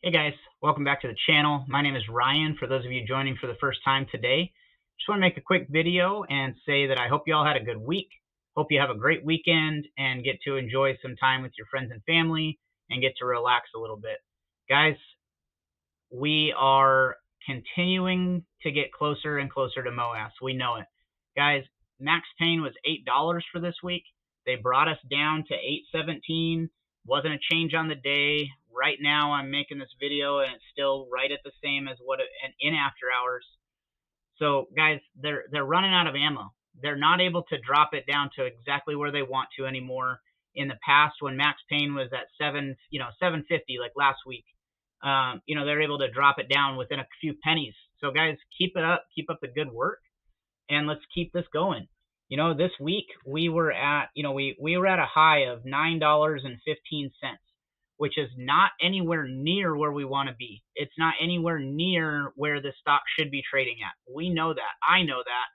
Hey guys, welcome back to the channel. My name is Ryan. For those of you joining for the first time today, just want to make a quick video and say that I hope you all had a good week. Hope you have a great weekend and get to enjoy some time with your friends and family and get to relax a little bit. Guys, we are continuing to get closer and closer to MOASS. We know it. Guys, Max Pain was $8 for this week. They brought us down to 817. Wasn't a change on the day right now I'm making this video and it's still right at the same as what it, in after hours. So guys, they're they're running out of ammo. They're not able to drop it down to exactly where they want to anymore. In the past, when Max Pain was at seven, you know, 750 like last week, um, you know, they're able to drop it down within a few pennies. So guys, keep it up, keep up the good work, and let's keep this going. You know, this week we were at, you know, we we were at a high of nine dollars and fifteen cents which is not anywhere near where we want to be. It's not anywhere near where the stock should be trading at. We know that. I know that.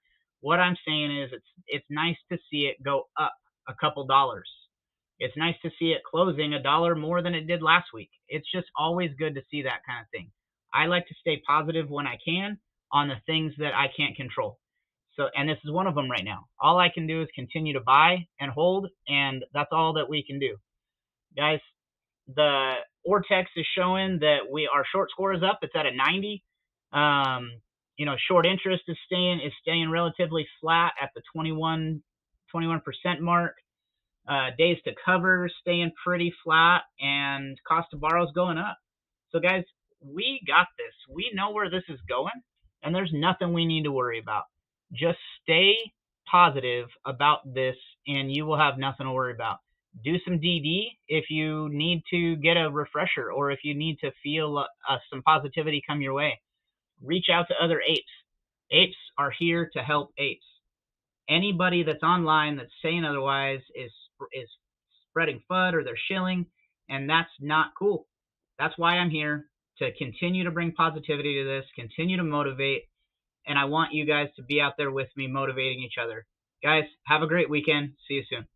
What I'm saying is it's it's nice to see it go up a couple dollars. It's nice to see it closing a dollar more than it did last week. It's just always good to see that kind of thing. I like to stay positive when I can on the things that I can't control. So, and this is one of them right now. All I can do is continue to buy and hold, and that's all that we can do. Guys, the Ortex is showing that we our short score is up. It's at a 90. Um, you know, short interest is staying is staying relatively flat at the 21 21% mark. Uh, days to cover staying pretty flat, and cost to borrow is going up. So, guys, we got this. We know where this is going, and there's nothing we need to worry about. Just stay positive about this, and you will have nothing to worry about do some DD if you need to get a refresher or if you need to feel uh, some positivity come your way. Reach out to other apes. Apes are here to help apes. Anybody that's online that's saying otherwise is is spreading FUD or they're shilling, and that's not cool. That's why I'm here to continue to bring positivity to this, continue to motivate, and I want you guys to be out there with me motivating each other. Guys, have a great weekend. See you soon.